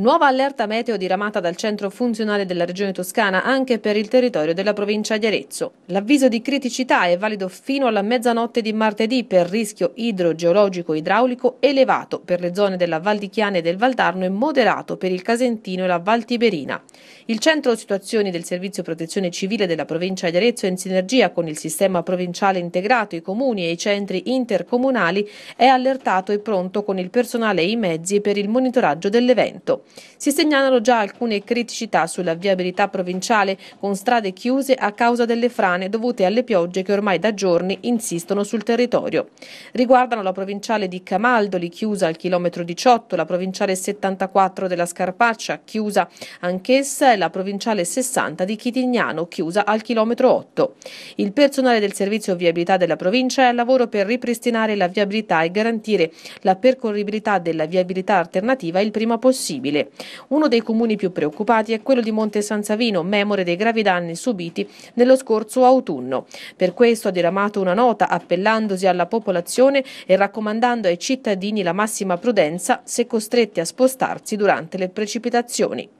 Nuova allerta meteo diramata dal centro funzionale della regione toscana anche per il territorio della provincia di Arezzo. L'avviso di criticità è valido fino alla mezzanotte di martedì per rischio idrogeologico idraulico elevato per le zone della Val di Chiane e del Valdarno e moderato per il Casentino e la Val Tiberina. Il centro situazioni del Servizio Protezione Civile della provincia di Arezzo in sinergia con il sistema provinciale integrato, i comuni e i centri intercomunali è allertato e pronto con il personale e i mezzi per il monitoraggio dell'evento. Si segnalano già alcune criticità sulla viabilità provinciale, con strade chiuse a causa delle frane dovute alle piogge che ormai da giorni insistono sul territorio. Riguardano la provinciale di Camaldoli, chiusa al chilometro 18, la provinciale 74 della Scarpaccia, chiusa anch'essa, e la provinciale 60 di Chitignano, chiusa al chilometro 8. Il personale del servizio viabilità della provincia è al lavoro per ripristinare la viabilità e garantire la percorribilità della viabilità alternativa il prima possibile civile. Uno dei comuni più preoccupati è quello di Monte San Savino, memore dei gravi danni subiti nello scorso autunno. Per questo ha diramato una nota appellandosi alla popolazione e raccomandando ai cittadini la massima prudenza se costretti a spostarsi durante le precipitazioni.